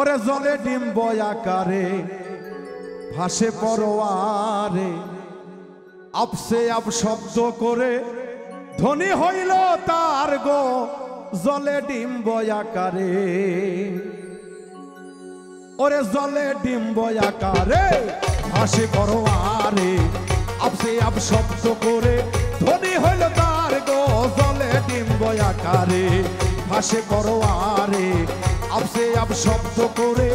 ওরে জলে ডিম্ব আকারে, ভাসে পরোয়ারে। আপসে আপ শব্দ করে, ধনী হইল তার গো জলে ডিম্ব আকারে। ওরে জলে ডিম্ব আকারে, ভাসে পরোয়ারে। আপসে আপ শব্দ করে, ধনী হইল তার গো জলে ডিম্ব আকারে, ভাসে পরোয়ারে। আপসে আপ শব্দ করে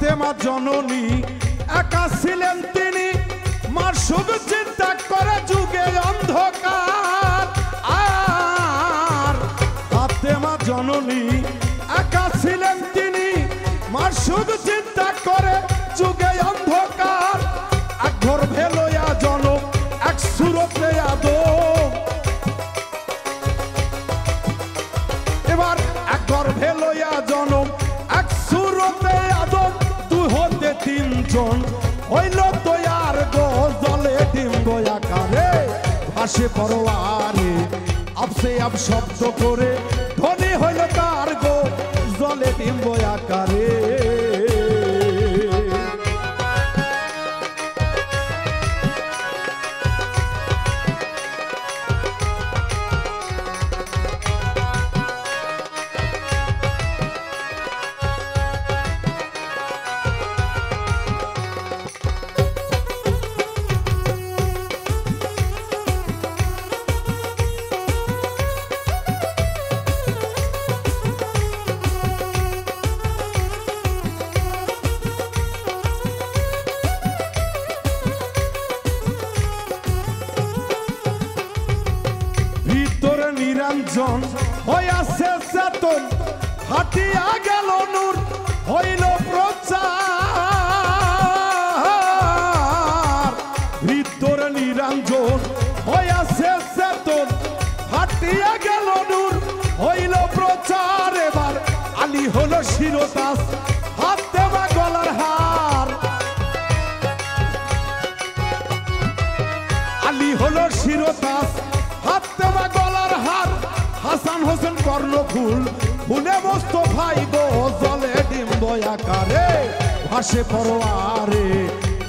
ফাতেমা জননী একা ছিলেন তিনি। মার শুধু চিন্তা করে যুগে অন্ধকার। আর ফাতেমা জননী ভাসে পরোয়ারে। আপসে আপ শব্দ করে ধনী হইল তার গো জলে ডিম্ব আকারে। নিরঞ্জন হইয়াছে চেতন হাটিয়া গেল নূর, হইল প্রচার। ভিতরে নিরঞ্জন হইয়াছে চেতন হাটিয়া গেল নূর, হইল প্রচার। এবার আলী হলো শিরোতাস কর্ণফুল ফুলে মস্ত ভাই জলে ডিম্ব আকারে ভাসে পরোয়ারে,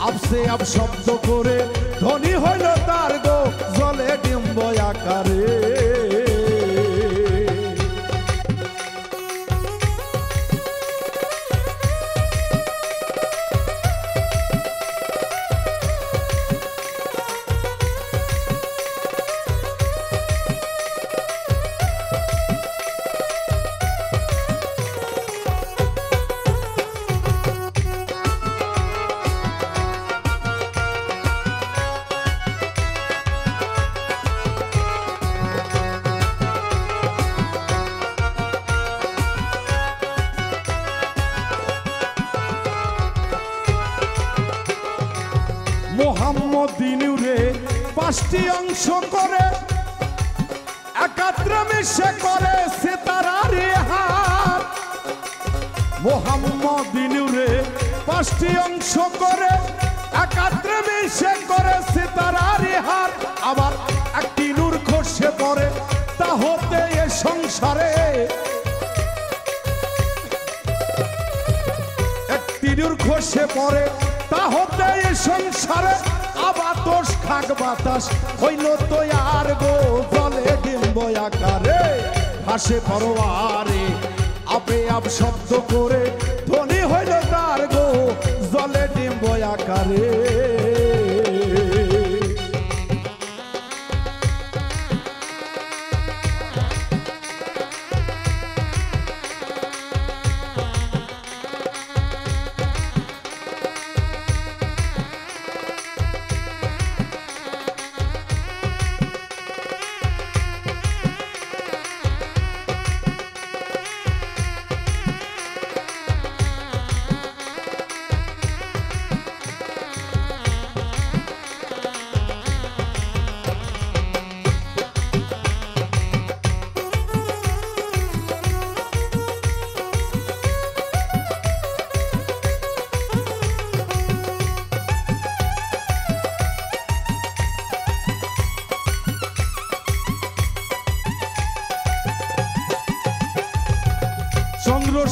আপসে আপ শব্দ করে, ধনী হইল তার গো মোহাম্মদ দিনুরে পাঁচটি অংশ করে একাত্র মিশে করে সে তারা রেহার পাঁচটি অংশ করে একাত্র মিশে করে সে তারা রেহার আবার একটি নূর খসে পড়ে, তা হতে এ সংসারে। একটি নূর খসে পড়ে, তা হতে এ সংসারে। আবার খাক বাতাস, হইল তো আর গো জলে ডিম্ব আকারে। হাসে পরোয়ারে, আপে আপ শব্দ করে ধনী হইল তার গো জলে ডিম্ব আকারে।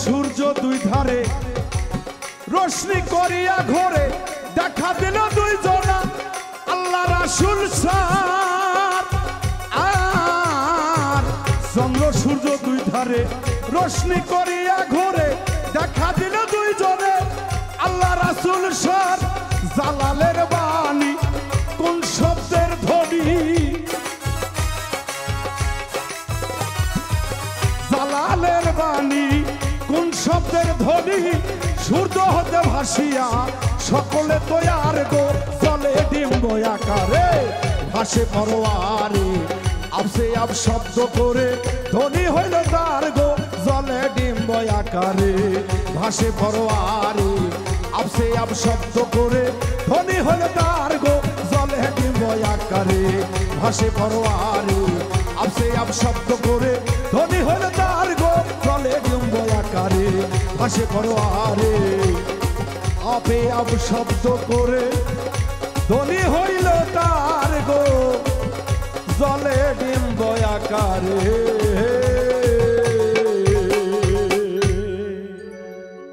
সূর্য দুই ধারে। রোশনি করিয়া ঘরে, দেখা দিল দুই জনা আল্লাহ রাসুল চন্দ্র সূর্য দুই ধারে, রোশনি করিয়া ঘরে, দেখা দিল দুই জনে আল্লাহ রাসুল সার, জালালের বাণী ধ্বনি সূর্য হতে ভাসিয়া সকলে তৈয়ার গো ডিম্ব আকারে। ভাসে আপসে আপ শব্দ করে ধ্বনি হইল তার গো জলে ডিম্ব আকারে। ভাসে পরোয়ারে, আপসে আপ শব্দ করে ধ্বনি হইল তার গো জলে ডিম্ব আকারে। ভাসে আপসে আপ শব্দ করে ধনী হলে তার গো চলে ডিম্ব করো আরে আপে আপ শব্দ করে ধনী হইল তার গো। জলে ডিম্ব আকারে